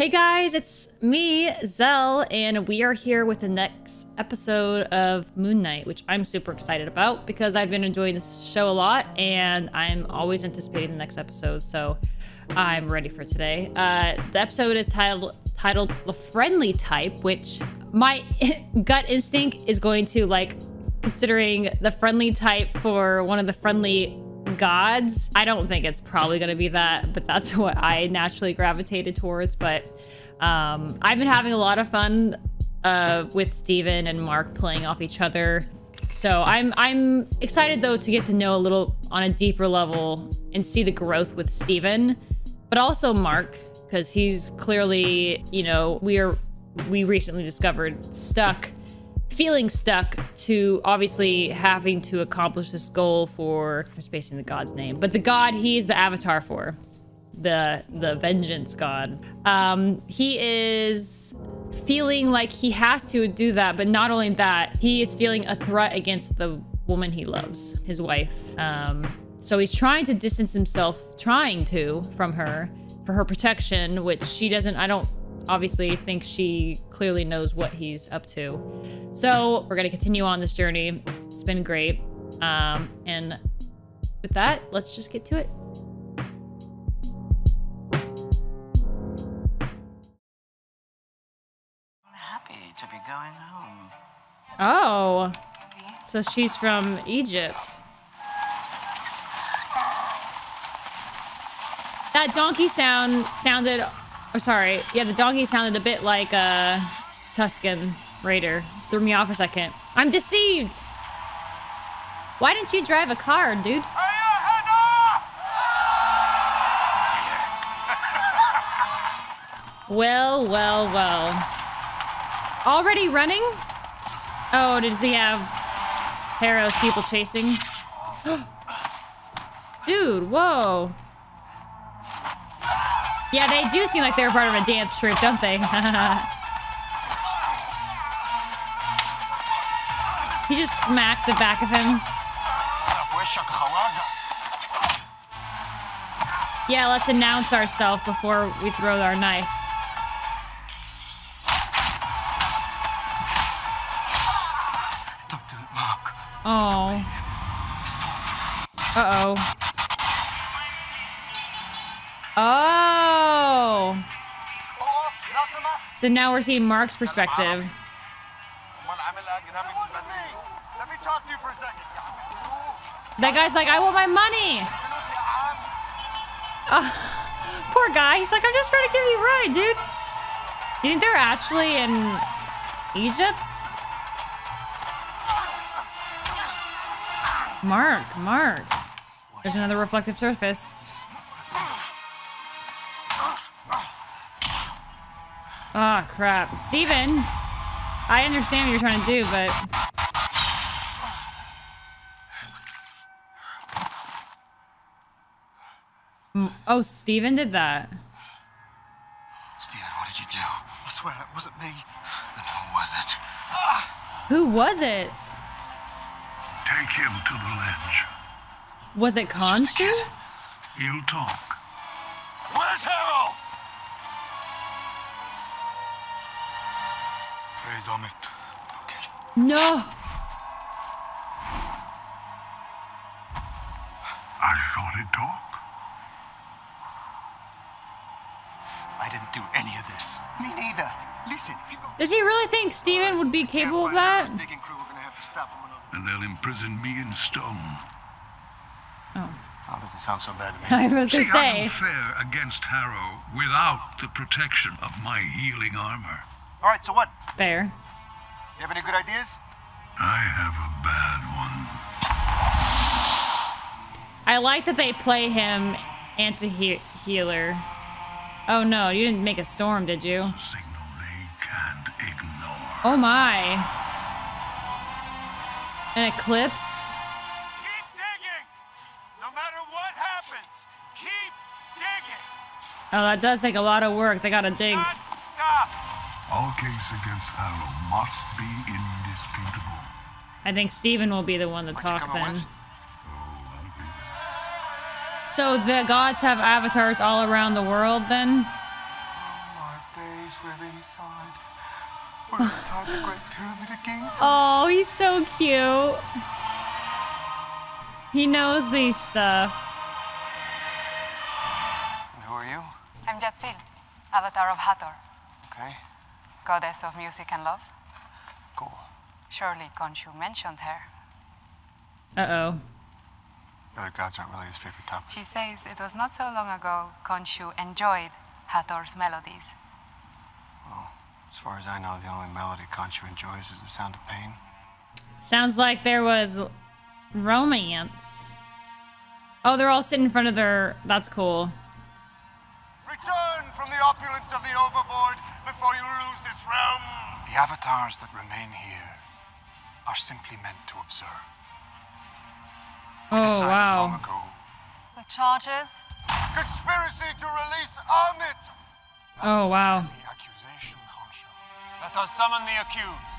Hey guys, it's me, Xelle, and we are here with the next episode of Moon Knight, which I'm super excited about because I've been enjoying this show a lot and I'm always anticipating the next episode, so I'm ready for today. Uh, the episode is titled titled The Friendly Type, which my gut instinct is going to like considering the friendly type for one of the friendly gods. I don't think it's probably going to be that, but that's what I naturally gravitated towards. But um, I've been having a lot of fun uh, with Steven and Mark playing off each other. So I'm I'm excited though to get to know a little on a deeper level and see the growth with Steven, but also Mark because he's clearly, you know, we are we recently discovered stuck feeling stuck to obviously having to accomplish this goal for I'm spacing the god's name, but the god he's the avatar for, the the vengeance god. Um, he is feeling like he has to do that, but not only that, he is feeling a threat against the woman he loves, his wife. Um, so he's trying to distance himself, trying to from her for her protection, which she doesn't. I don't obviously thinks she clearly knows what he's up to. So we're gonna continue on this journey. It's been great. Um, and with that, let's just get to it. I'm happy to be going home. Oh, so she's from Egypt. That donkey sound sounded, or sorry, yeah, the donkey sounded a bit like a Tusken Raider. Threw me off a second. I'm deceived. Why didn't you drive a car, dude? Well, well, well. Already running? Oh, does he have Harrow's people chasing? Dude, whoa. Yeah, they do seem like they're part of a dance troupe, don't they? he just smacked the back of him. Yeah, let's announce ourselves before we throw our knife. Oh. Uh-oh. Oh. So now we're seeing Mark's perspective. Let me talk to you for a second. That guy's like, I want my money. Oh, poor guy. He's like, I'm just trying to give you a ride, dude. You think they're actually in Egypt? Mark, Mark. There's another reflective surface. Oh, crap. Steven, I understand what you're trying to do, but... Oh, Steven did that. Steven, what did you do? I swear it wasn't me. Then who was it? Who was it? Take him to the ledge. Was it Khonshu? He'll talk. Where's Harrow? Praise Ammit. No. I thought he'd talk. I didn't do any of this. Me neither. Listen, if you Does he really think Steven would be capable of that? Digging crew, we're gonna have to stop him another. And they'll imprison me in stone. Oh. Oh, doesn't sound so bad to me. I was gonna They say. aren't fair against Harrow without the protection of my healing armor. All right, so what? Fair. You have any good ideas? I have a bad one. I like that they play him anti-healer. Oh no, you didn't make a storm, did you? Signal they can't ignore. Oh my. An eclipse? Keep digging. No matter what happens, keep digging. Oh, that does take a lot of work. They gotta dig. Not stop. All case against Harrow must be indisputable. I think Steven will be the one to talk then. Oh, I'll be there. So the gods have avatars all around the world then? Mark, Melodies, we're. We're inside the Great Pyramid of Giza. Oh, he's so cute. He knows these stuff. And who are you? I'm Yatzil, avatar of Hathor, Okay, goddess of music and love. cool. Surely Khonshu mentioned her. Uh-oh. Other gods aren't really his favorite topic. She says it was not so long ago Khonshu enjoyed Hathor's melodies. Well, as far as I know, the only melody Khonshu enjoys is the sound of pain. Sounds like there was romance. Oh, they're all sitting in front of their... That's cool. Return from the opulence of the Overvoid before you lose this realm. The avatars that remain here are simply meant to observe. We Oh, wow. Long ago, The charges? Conspiracy to release Ammit. Oh, wow. the accusation, Khonshu. Let us summon the accused.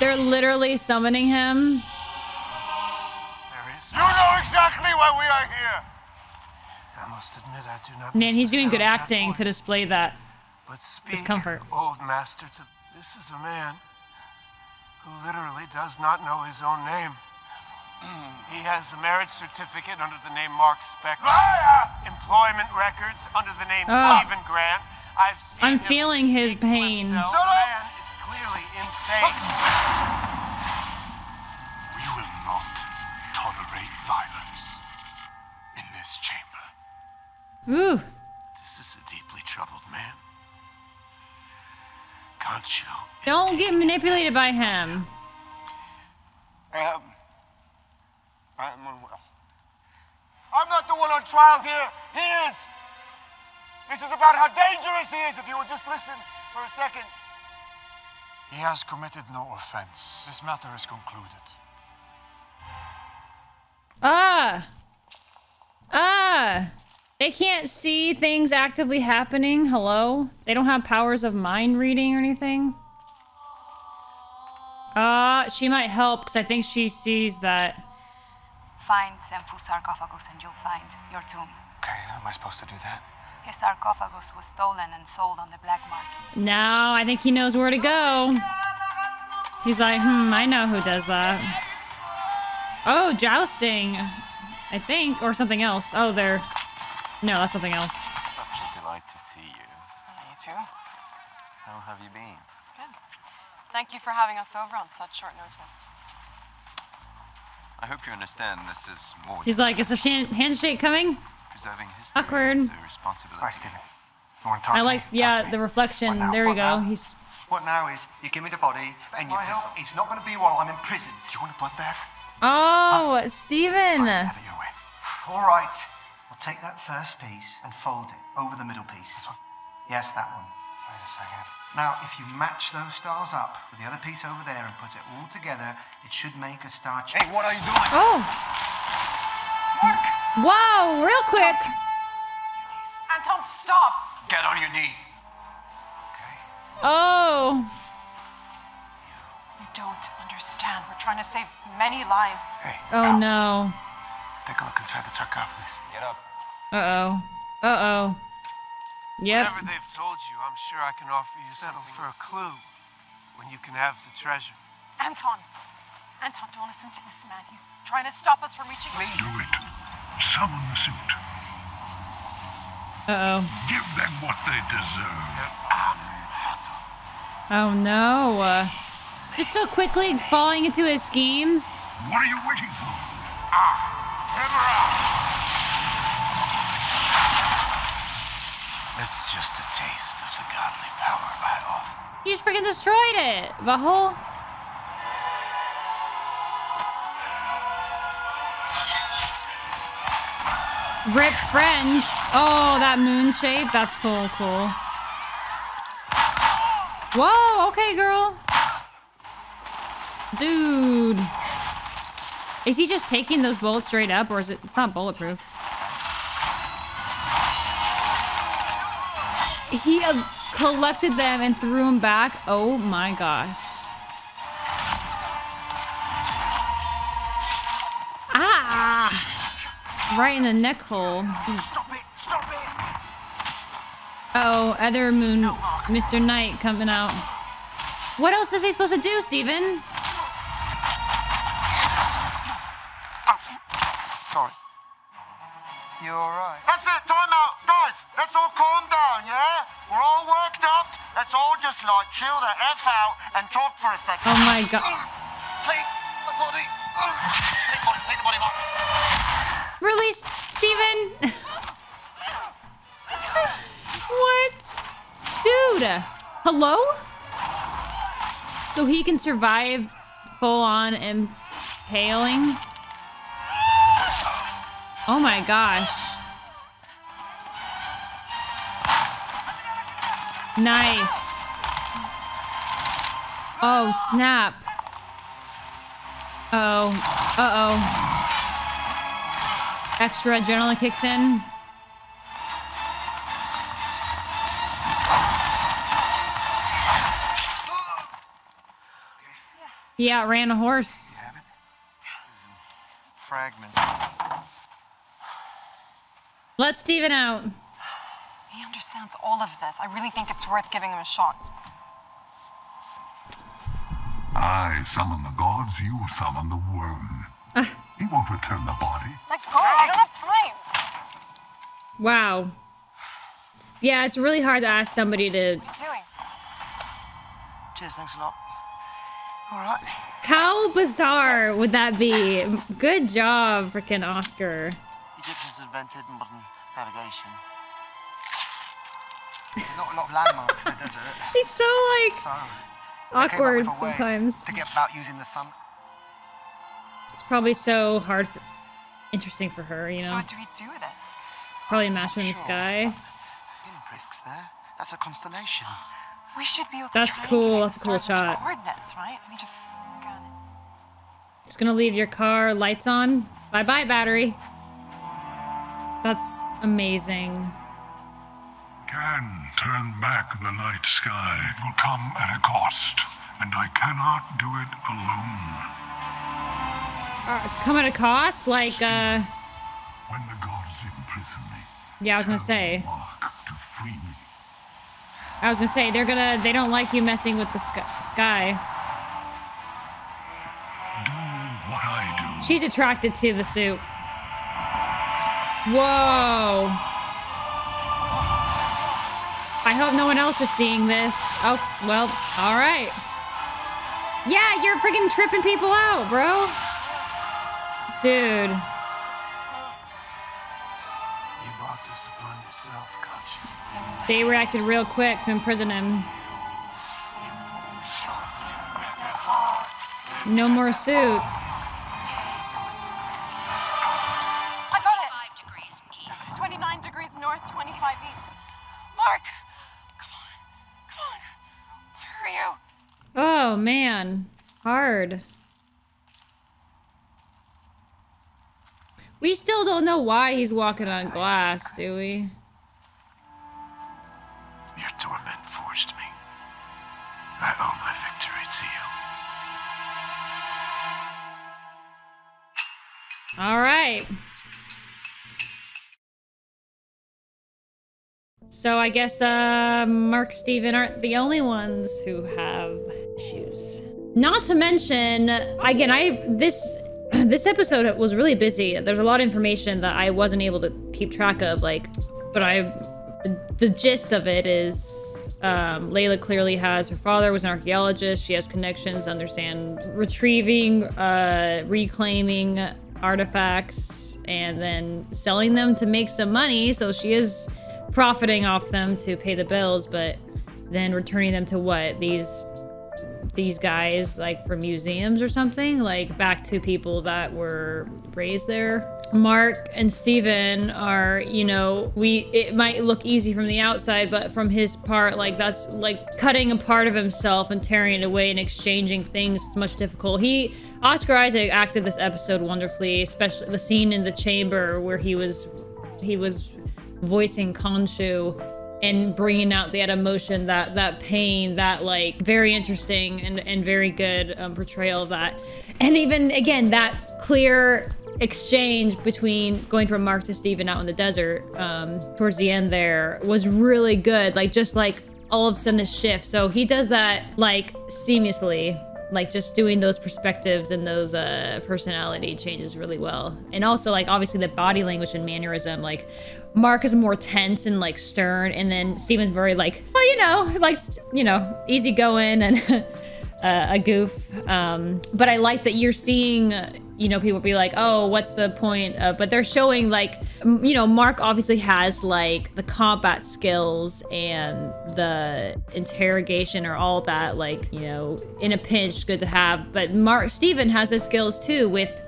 They're literally summoning him. There is. You know exactly why we are here. I must admit, I do not. Man, he's doing good sound of that acting to display that. But speak, comfort. old master, to this is a man who literally does not know his own name. He has a marriage certificate under the name Mark Speck. Liar! Employment records under the name Oh. Steven Grant. I've seen I'm feeling his pain. himself. Shut up! man is clearly insane. We will not tolerate violence in this chamber. Ooh. Khonshu. is Don't get manipulated by him. Um, I'm unwell. I'm not the one on trial here. He is. This is about how dangerous he is. If you would just listen for a second. He has committed no offense. This matter is concluded. Ah. Ah. They can't see things actively happening. Hello? They don't have powers of mind reading or anything. Uh, she might help because I think she sees that. Find Senfu's sarcophagus and you'll find your tomb. Okay, how am I supposed to do that? His sarcophagus was stolen and sold on the black market. Now I think he knows where to go. He's like, hmm, I know who does that. Oh, jousting. I think, or something else. Oh, they're. No, that's something else. Such a delight to see you. Oh, you too. How have you been? Good. Thank you for having us over on such short notice. I hope you understand this is more He's like, is a handshake coming? preserving history Awkward. is a responsibility. All right, Steven. You want to talk I like, me? Talk yeah, to the reflection. What now? There we go. now? He's. What now is you give me the body and you My piss help. off. It's not going to be while I'm imprisoned. Do you want a bloodbath? Oh, Steven. Have it your way. All right. We'll take that first piece and fold it over the middle piece. This one? Yes, that one. Wait a second. Now, if you match those stars up with the other piece over there and put it all together, it should make a star Hey, what are you doing? Oh. Whoa, real quick. Anton, stop! Get on your knees. Okay. Oh. You don't understand. We're trying to save many lives. Hey. Oh Al, no. Take a look inside the sarcophagus. Get up. Uh oh. Uh oh. Yep. Whatever they've told you, I'm sure I can offer you Settle something for a clue. when you can have the treasure. Anton! Anton, don't listen to this man. He's trying to stop us from reaching. Do it. Summon the suit. Uh oh. Give them what they deserve. Oh no. Uh, just so quickly falling into his schemes. What are you waiting for? It's just a taste of the godly power I offer. You just freaking destroyed it. The whole. Rip friend. Oh, that moon shape. That's cool, cool. Whoa, okay, girl. Dude. Is he just taking those bullets straight up, or is it? It's not bulletproof. He uh, collected them and threw them back. Oh my gosh. Ah! Right in the neck hole. Uh oh, other moon, Mr. Knight coming out. What else is he supposed to do, Steven? You alright? That's it, time out. Guys, let's all calm down, yeah? We're all worked up. Let's all just like chill the F out and talk for a second. Oh my god. Take the body. Take the body, take the body, Mark. Release Steven! what? Dude! Hello? So he can survive full on impaling? Oh my gosh. Nice. Oh, snap. Oh. Uh oh. Extra adrenaline kicks in. He outran a horse. Fragments. Let Steven out. He understands all of this. I really think it's worth giving him a shot. I summon the gods, you summon the worm. he won't return the body. Let go. I don't have time. Wow. Yeah, it's really hard to ask somebody to. What are you doing? Cheers, thanks a lot. Alright. How bizarre would that be? Good job, freaking Oscar. Egyptians invented modern navigation. Not a lot of landmarks in the desert. He's so like So, awkward they came up with way sometimes. To get about using the sun. It's probably so hard, for, interesting for her, you So know. what do we do with it? Probably a master in the sky. Pinpricks there. That's a constellation. We should be able to That's cool, that's a cool shot. Coordinates, right? Let me just scan it. Just gonna leave your car lights on. Bye bye, battery. That's amazing. Can turn back the night sky. It will come at a cost, and I cannot do it alone. Uh, come at a cost? Like, uh, When the gods imprison me, yeah, I was gonna say. Mark to free me. I was gonna say, they're gonna, they don't like you messing with the sky. sky. Do what I do. She's attracted to the suit. Whoa. I hope no one else is seeing this. Oh, well, all right. Yeah, you're freaking tripping people out, bro. Dude. You brought this upon yourself? They reacted real quick to imprison him. No more suits. Hard. We still don't know why he's walking on glass, do we? Your torment forced me. I owe my victory to you. All right. So I guess uh, Mark Steven aren't the only ones who have issues. Not to mention, again, I this this episode was really busy. There's a lot of information that I wasn't able to keep track of. Like, but I the gist of it is um, Layla clearly has her father was an archaeologist. She has connections to understand retrieving, uh, reclaiming artifacts, and then selling them to make some money. So she is profiting off them to pay the bills, but then returning them to what these these guys like for museums or something like back to people that were raised there. Mark and steven are you know we it might look easy from the outside but from his part like that's like cutting a part of himself and tearing it away and exchanging things it's much difficult. He oscar isaac acted this episode wonderfully especially the scene in the chamber where he was he was voicing Khonshu and bringing out that emotion, that that pain, that like very interesting and and very good um, portrayal of that. And even again, that clear exchange between going from Mark to Steven out in the desert um, towards the end there was really good. Like just like all of a sudden a shift. So he does that like seamlessly, like just doing those perspectives and those uh, personality changes really well. And also like obviously the body language and mannerism, like Mark is more tense and like stern, and then Steven's very like, well, you know, like you know, easygoing and. uh, a goof. Um, but I like that you're seeing, you know, people be like, oh, what's the point? Of, but they're showing like, you know, Mark obviously has like the combat skills and the interrogation or all that, like, you know, in a pinch, good to have. But Mark, Steven has the skills too with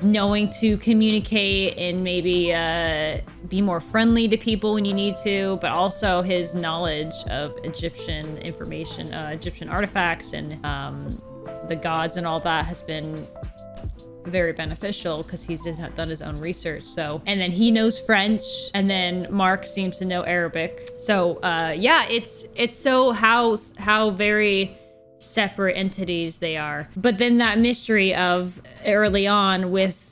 knowing to communicate and maybe uh, be more friendly to people when you need to, but also his knowledge of Egyptian information, uh, Egyptian artifacts, and um, the gods and all that has been very beneficial because he's done his own research. So, and then he knows French, and then Mark seems to know Arabic. So, uh, yeah, it's it's so how how very separate entities they are. But then that mystery of early on with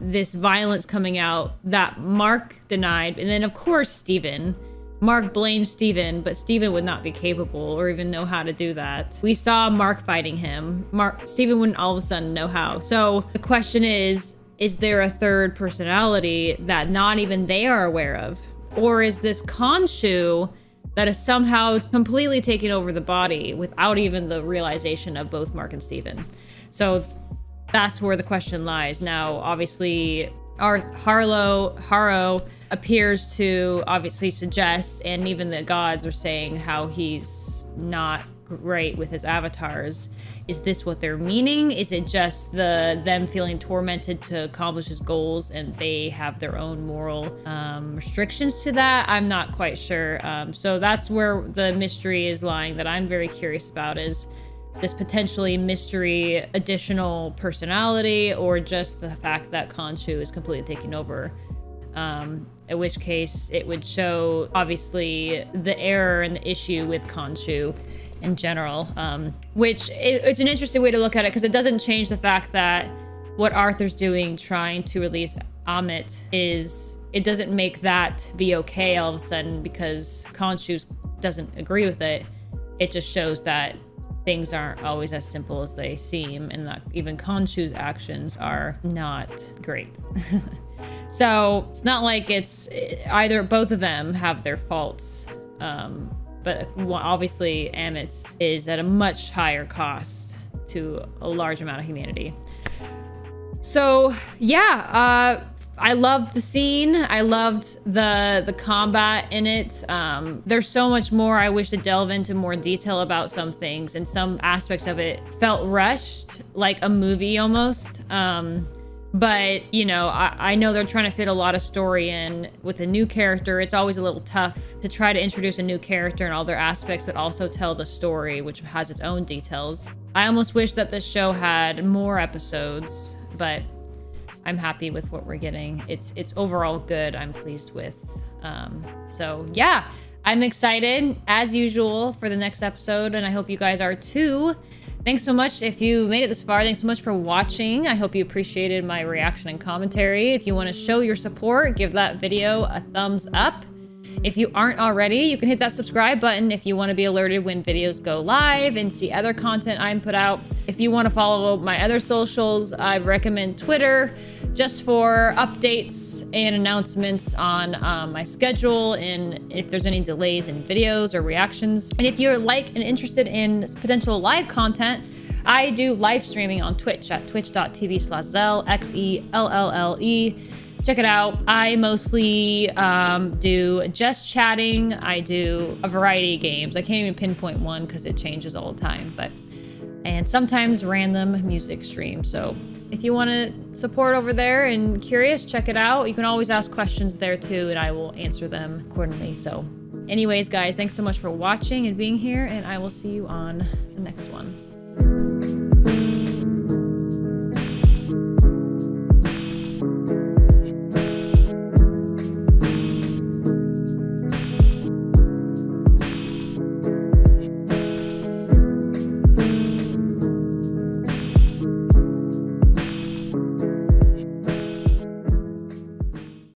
this violence coming out that Mark denied, and then of course Steven. Mark blames Steven, but Steven would not be capable or even know how to do that. We saw Mark fighting him. Mark Steven wouldn't all of a sudden know how. So the question is, is there a third personality that not even they are aware of? Or is this Khonshu that is somehow completely taking over the body without even the realization of both Mark and Steven. So that's where the question lies. Now, obviously, our Harlow Harrow appears to obviously suggest, and even the gods are saying how he's not great with his avatars. Is this what they're meaning? Is it just the them feeling tormented to accomplish his goals and they have their own moral um, restrictions to that? I'm not quite sure. Um, so that's where the mystery is lying that I'm very curious about is this potentially mystery additional personality or just the fact that Khonshu is completely taking over. Um, in which case it would show obviously the error and the issue with Khonshu in general, um, which it, it's an interesting way to look at it because it doesn't change the fact that what Arthur's doing, trying to release Ammit, is it doesn't make that be okay all of a sudden because Khonshu doesn't agree with it. It just shows that things aren't always as simple as they seem, and that even Khonshu's actions are not great. so it's not like it's either both of them have their faults. Um, but obviously Ammit's is at a much higher cost to a large amount of humanity. So yeah, uh, I loved the scene. I loved the the combat in it. Um, there's so much more I wish to delve into more detail about some things, and some aspects of it felt rushed, like a movie almost. Um, but, you know, I, I, know they're trying to fit a lot of story in with a new character. It's always a little tough to try to introduce a new character and all their aspects, but also tell the story, which has its own details. I almost wish that this show had more episodes, but I'm happy with what we're getting. It's it's overall good. I'm pleased with. Um, so yeah, I'm excited as usual for the next episode, and I hope you guys are too. Thanks so much if you made it this far. Thanks so much for watching. I hope you appreciated my reaction and commentary. If you want to show your support, give that video a thumbs up. If you aren't already, you can hit that subscribe button if you want to be alerted when videos go live and see other content I'm put out. If you want to follow my other socials, I recommend Twitter just for updates and announcements on um, my schedule and if there's any delays in videos or reactions. And if you're like and interested in potential live content, I do live streaming on Twitch at twitch.tv slash Xelle, X-E-L-L-L-E. Check it out. I mostly um, do just chatting. I do a variety of games. I can't even pinpoint one because it changes all the time, but and sometimes random music streams. So if you want to support over there and curious, check it out. You can always ask questions there too, and I will answer them accordingly. So anyways, guys, thanks so much for watching and being here, and I will see you on the next one.